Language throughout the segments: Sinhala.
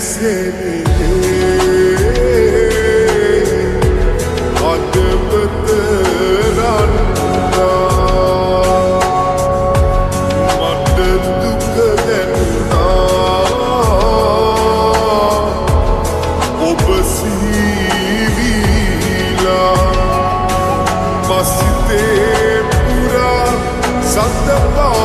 සෙනේ අදපත රන්නා මට දුක දැන්නා ඔබ සීවීලා මසිතේ පුරා සතපායා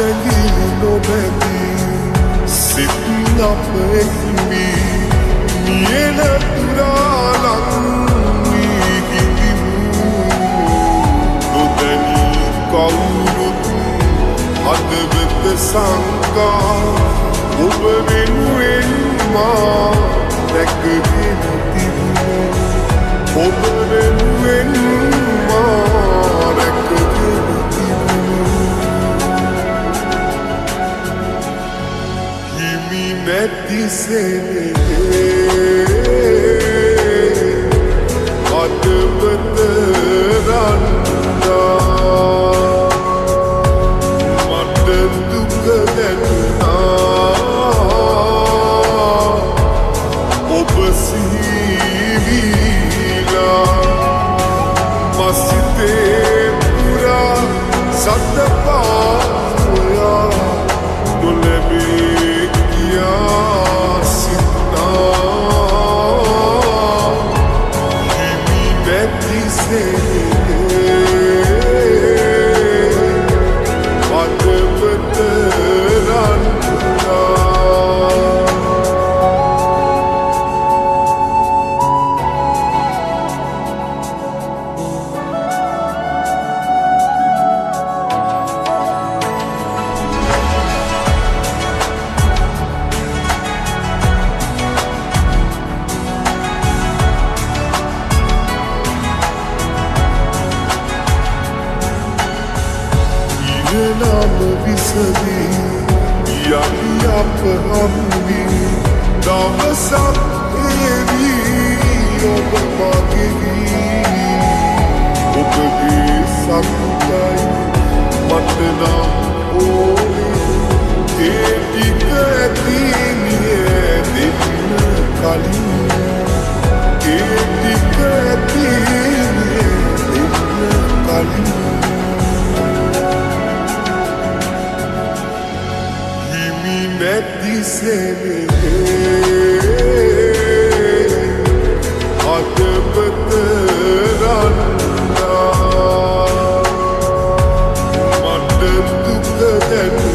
අතැගිලි නොබැදී සිත් අප එක්වී මියන තුරාලංවී හිඳිමු නොදැනී කවුරුත් හදවත සංකා ඔබ වෙනුවෙන් මා රැකගෙන තිබුණු ඔබ වෙනුවෙන් හිමි නැතිසෙනේ අදපත රන්නා මට දුක දැන්නා ඔබ සිහිවීලා මසිතේ පුරා stay විසදී යළි අප හම්වී දවසක් ඒවී ඔබ මගෙවී. ඔබගේ සතුටයි මටනම් ඕනේ. ඒ ටික ඇතිනිය නැතිසෙනේ අදපත රන්නා මට දුක දැන්නා